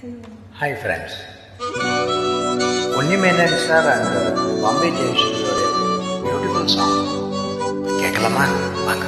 Hi friends Ponnimenon sir and Bombay ஜெயசூரியோட beautiful song கேட்கலாமா? வாங்க.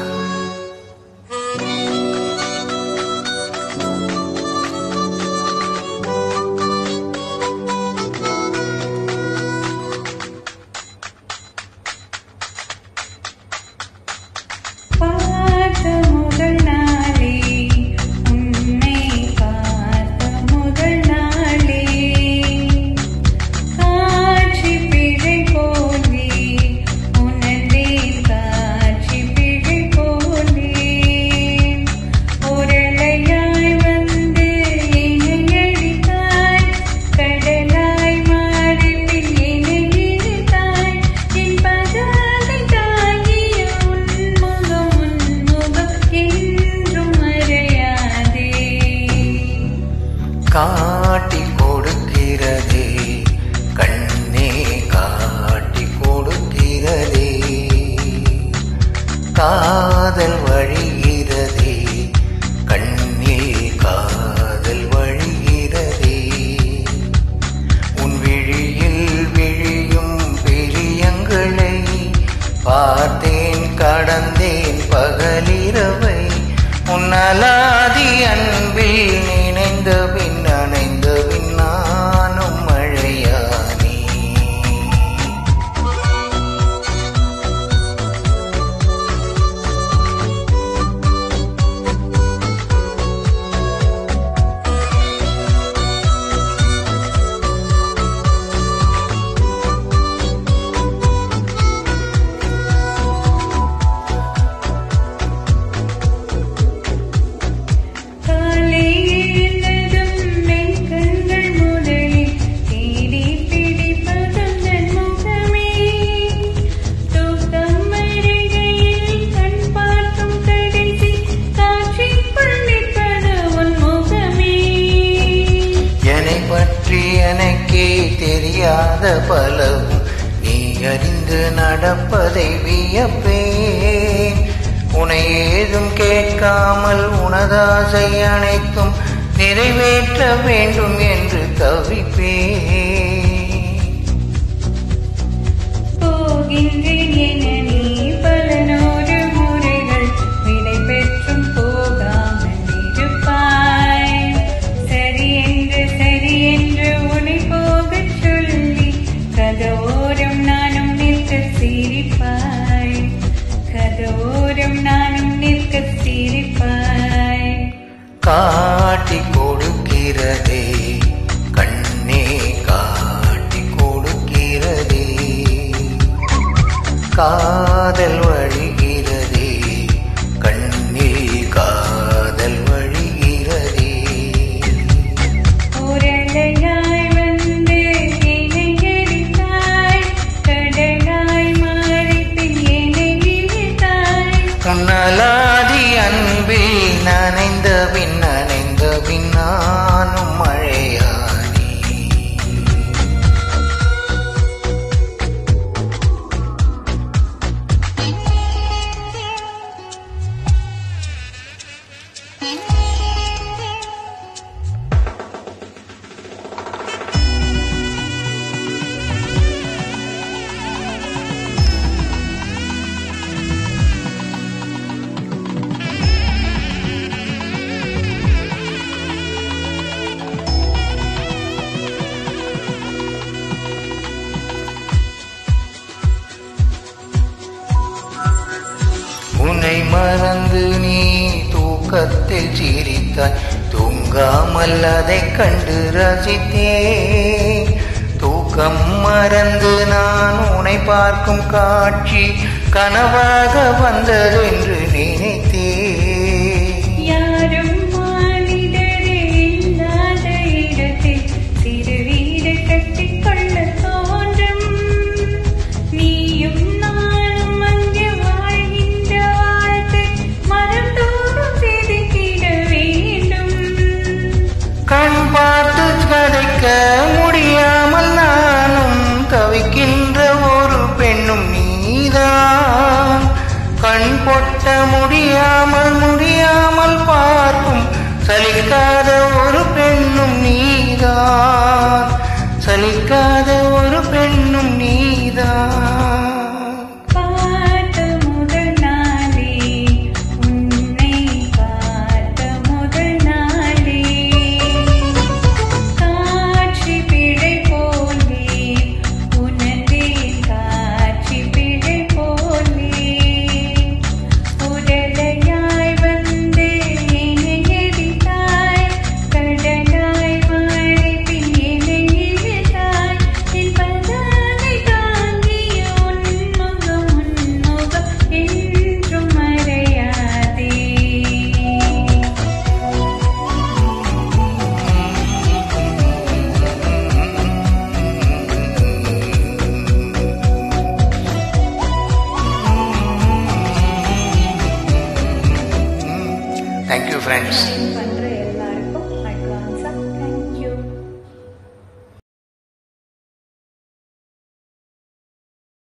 காதல் வழிகிறதே கண்ணில் காதல் வழிகிறதே உன் விழியில் விழியும் பிரியங்களை பார்த்தேன் கடந்தேன் பகலிரவை. உன்னலாதி அன்பில் தெரியாத பலவும் நீ அறிந்து நடப்பதை வியப்பேன் உனை ஏதும் கேட்காமல் உனதாசை அனைத்தும் நிறைவேற்ற வேண்டும் என்று தவிப்பேன் மறந்து நீ தூக்கத்தில் சிரித்தாய். தூங்காமல் அதை கண்டு ரசித்தே தூக்கம் மறந்து நான் உன்னை பார்க்கும் காட்சி கனவாக வந்தது என்று நினைத்தேன். Thank you, friends.